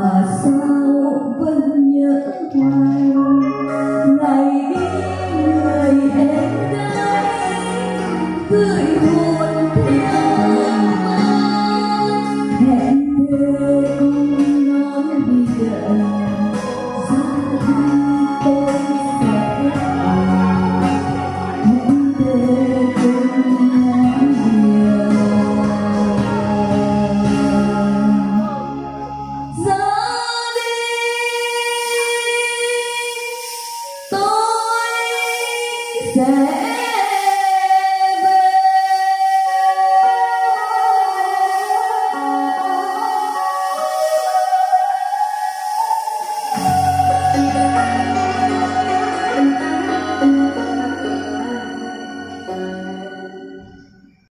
mà sao vẫn nhớ hoài? Ngày đi người em gái cười Say.